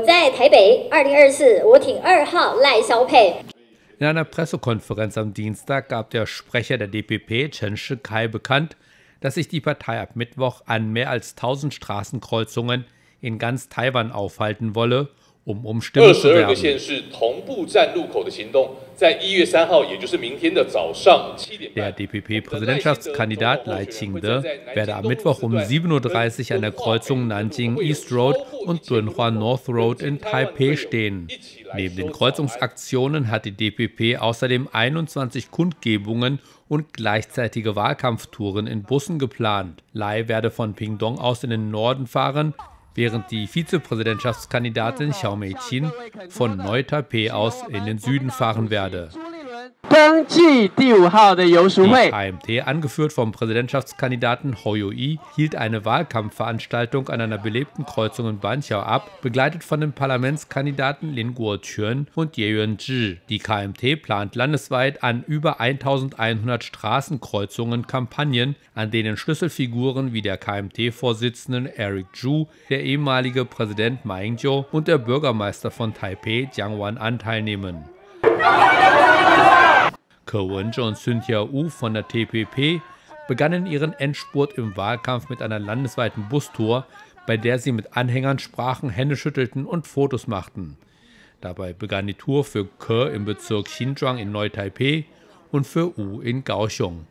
在台北，二零二四，我挺二号赖萧佩。In einer Pressekonferenz am Dienstag gab der Sprecher der DPP, Chen Shikai, bekannt, dass sich die Partei ab Mittwoch an mehr als 1000 Straßenkreuzungen in ganz Taiwan aufhalten wolle, um um Stimmen zu werben. Der DPP-Präsidentschaftskandidat Lai Ching-de werde am Mittwoch um 7.30 Uhr an der Kreuzung Nanjing East Road und Dunhua North Road in Taipei stehen. Neben den Kreuzungsaktionen hat die DPP außerdem 21 Kundgebungen und gleichzeitige Wahlkampftouren in Bussen geplant. Lai werde von Pingdong aus in den Norden fahren, während die Vizepräsidentschaftskandidatin Xiao Mei-Qin von Neu-Taipei aus in den Süden fahren werde. Die KMT, angeführt vom Präsidentschaftskandidaten Hou Yu-i, hielt eine Wahlkampfveranstaltung an einer belebten Kreuzung in Banqiao ab, begleitet von den Parlamentskandidaten Lin Guoquan und Ye Yuan-zhi. Die KMT plant landesweit an über 1100 Straßenkreuzungen Kampagnen, an denen Schlüsselfiguren wie der KMT-Vorsitzenden Eric Zhu, der ehemalige Präsident Ma Ying-jeou und der Bürgermeister von Taipei Jiang Wan teilnehmen. Wen-je und Cynthia Wu von der TPP begannen ihren Endspurt im Wahlkampf mit einer landesweiten Bustour, bei der sie mit Anhängern sprachen, Hände schüttelten und Fotos machten. Dabei begann die Tour für Ke im Bezirk Xinjiang in Neu-Taipei und für Wu in Kaohsiung.